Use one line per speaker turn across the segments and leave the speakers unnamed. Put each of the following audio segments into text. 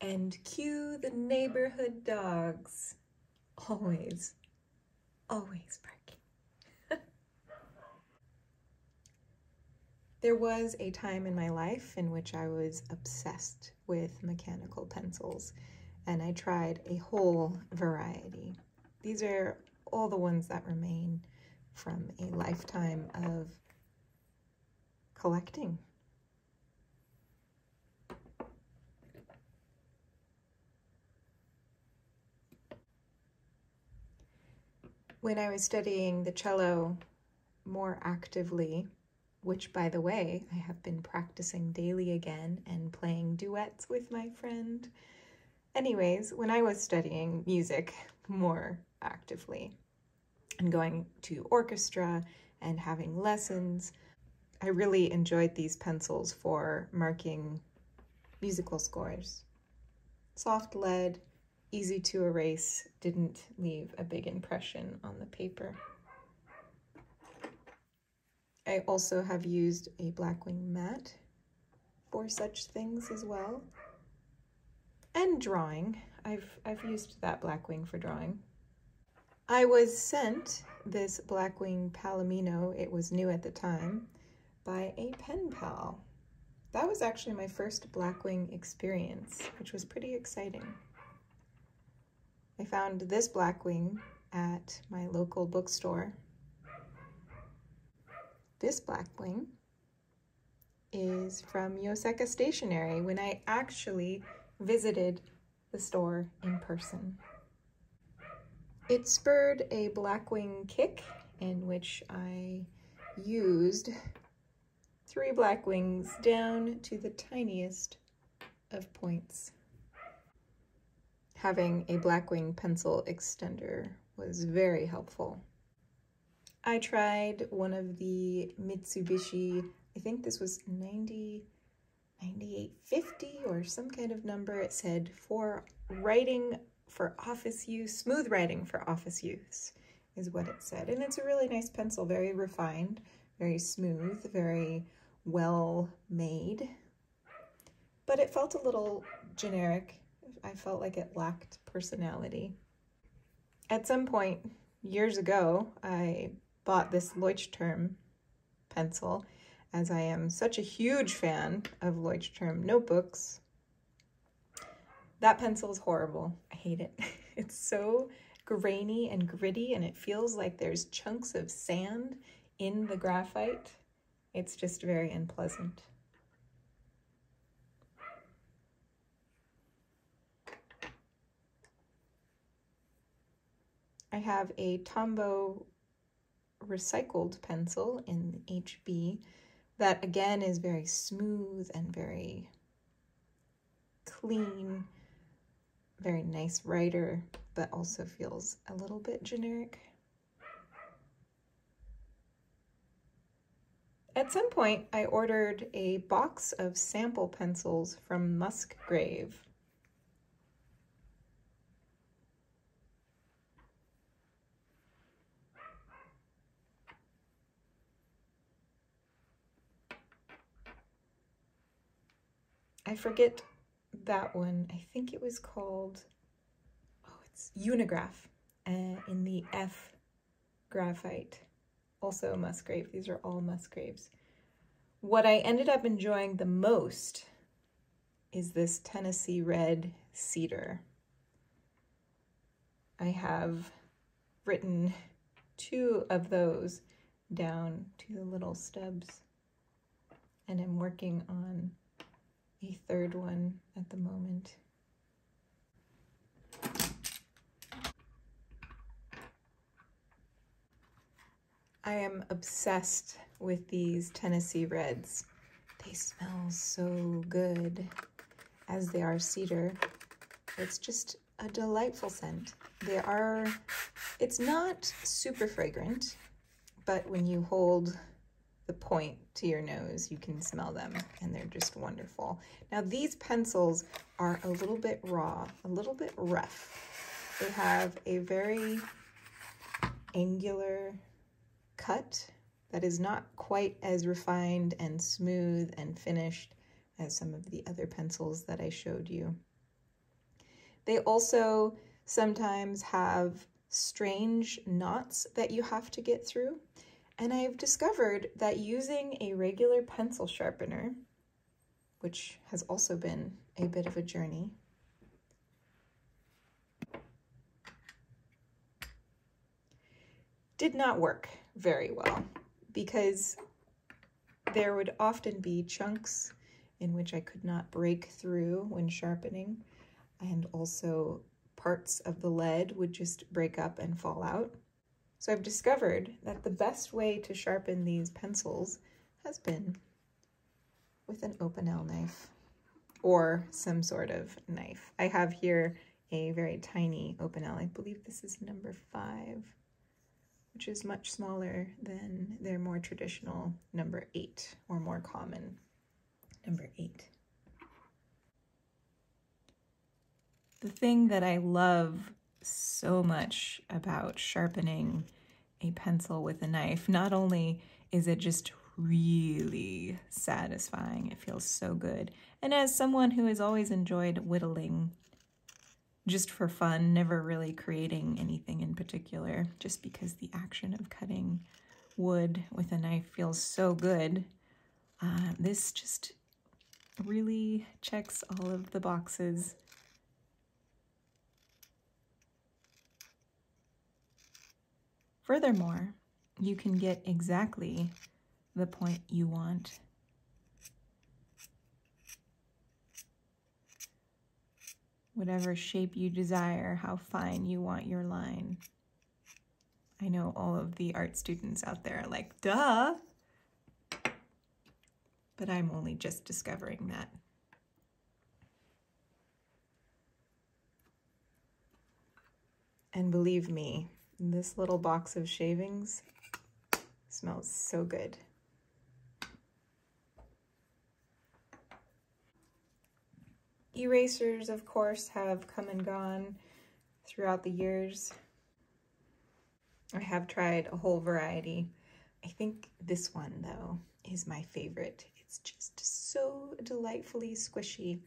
And cue the neighborhood dogs. Always, always barking. there was a time in my life in which I was obsessed with mechanical pencils and I tried a whole variety. These are all the ones that remain from a lifetime of collecting. When I was studying the cello more actively, which by the way, I have been practicing daily again and playing duets with my friend. Anyways, when I was studying music more actively and going to orchestra and having lessons, I really enjoyed these pencils for marking musical scores. Soft lead, easy to erase, didn't leave a big impression on the paper. I also have used a Blackwing Matte for such things as well. And drawing. I've, I've used that Blackwing for drawing. I was sent this Blackwing Palomino, it was new at the time, by a pen pal. That was actually my first Blackwing experience, which was pretty exciting. I found this Blackwing at my local bookstore. This Blackwing is from Yoseka Stationery when I actually visited the store in person. It spurred a Blackwing kick in which I used three Blackwings down to the tiniest of points having a Blackwing pencil extender was very helpful. I tried one of the Mitsubishi, I think this was 90, 9850 or some kind of number. It said for writing for office use, smooth writing for office use is what it said. And it's a really nice pencil, very refined, very smooth, very well made. But it felt a little generic I felt like it lacked personality. At some point years ago, I bought this Leuchtturm pencil as I am such a huge fan of Leuchtturm notebooks. That pencil is horrible. I hate it. It's so grainy and gritty and it feels like there's chunks of sand in the graphite. It's just very unpleasant. I have a Tombow recycled pencil in HB that again is very smooth and very clean, very nice writer, but also feels a little bit generic. At some point, I ordered a box of sample pencils from Musgrave. I forget that one. I think it was called, oh, it's Unigraph uh, in the F graphite. Also Musgrave. These are all Musgraves. What I ended up enjoying the most is this Tennessee Red Cedar. I have written two of those down to the little stubs and I'm working on a third one at the moment. I am obsessed with these Tennessee Reds. They smell so good as they are cedar. It's just a delightful scent. They are, it's not super fragrant, but when you hold the point to your nose, you can smell them and they're just wonderful. Now these pencils are a little bit raw, a little bit rough. They have a very angular cut that is not quite as refined and smooth and finished as some of the other pencils that I showed you. They also sometimes have strange knots that you have to get through. And I've discovered that using a regular pencil sharpener, which has also been a bit of a journey, did not work very well because there would often be chunks in which I could not break through when sharpening and also parts of the lead would just break up and fall out. So I've discovered that the best way to sharpen these pencils has been with an Opinel knife or some sort of knife. I have here a very tiny Opinel. I believe this is number five, which is much smaller than their more traditional number eight or more common number eight. The thing that I love so much about sharpening a pencil with a knife, not only is it just really satisfying, it feels so good. And as someone who has always enjoyed whittling just for fun, never really creating anything in particular, just because the action of cutting wood with a knife feels so good, uh, this just really checks all of the boxes Furthermore, you can get exactly the point you want. Whatever shape you desire, how fine you want your line. I know all of the art students out there are like, duh! But I'm only just discovering that. And believe me, this little box of shavings smells so good. Erasers, of course, have come and gone throughout the years. I have tried a whole variety. I think this one, though, is my favorite. It's just so delightfully squishy.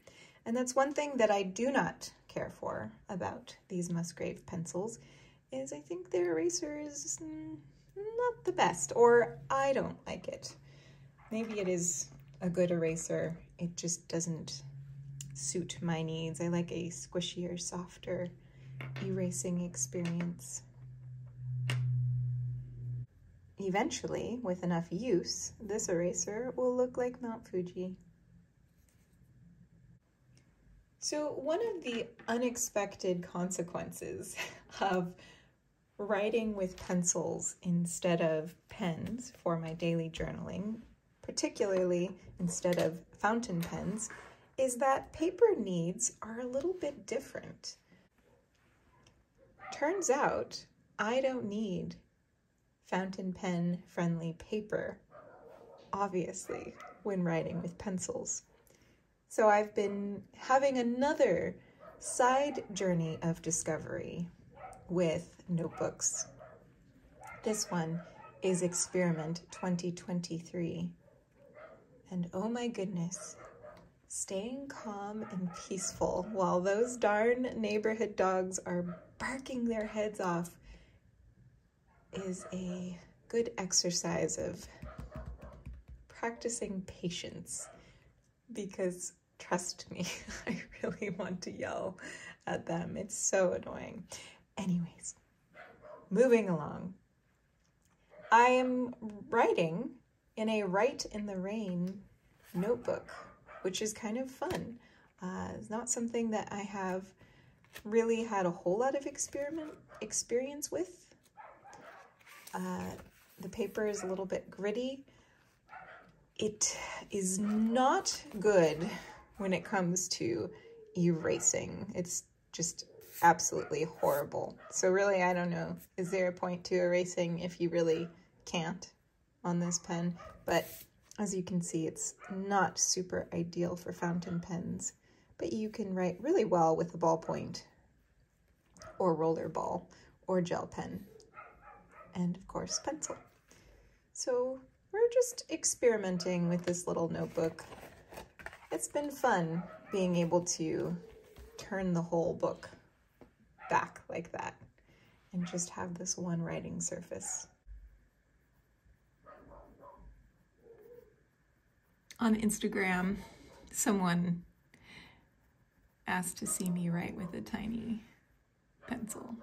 And that's one thing that I do not care for about these Musgrave pencils is I think their eraser is not the best, or I don't like it. Maybe it is a good eraser. It just doesn't suit my needs. I like a squishier, softer erasing experience. Eventually, with enough use, this eraser will look like Mount Fuji. So one of the unexpected consequences of writing with pencils instead of pens for my daily journaling, particularly instead of fountain pens, is that paper needs are a little bit different. Turns out I don't need fountain pen friendly paper, obviously, when writing with pencils. So I've been having another side journey of discovery with notebooks. This one is Experiment 2023. And oh my goodness, staying calm and peaceful while those darn neighborhood dogs are barking their heads off is a good exercise of practicing patience because trust me, I really want to yell at them. It's so annoying. Anyways, moving along. I am writing in a Rite in the Rain notebook, which is kind of fun. Uh, it's not something that I have really had a whole lot of experiment experience with. Uh, the paper is a little bit gritty. It is not good when it comes to erasing. It's just absolutely horrible. So really, I don't know, is there a point to erasing if you really can't on this pen? But as you can see, it's not super ideal for fountain pens, but you can write really well with a ballpoint or roller ball or gel pen and of course pencil. So we're just experimenting with this little notebook. It's been fun being able to turn the whole book back like that and just have this one writing surface. On Instagram, someone asked to see me write with a tiny pencil.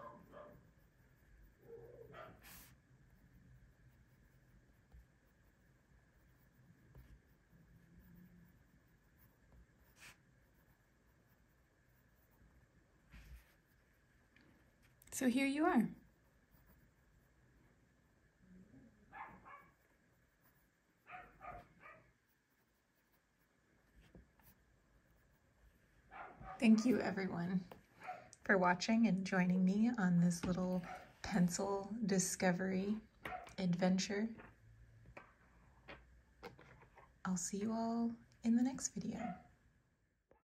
So here you are. Thank you everyone for watching and joining me on this little pencil discovery adventure. I'll see you all in the next video.